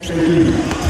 身体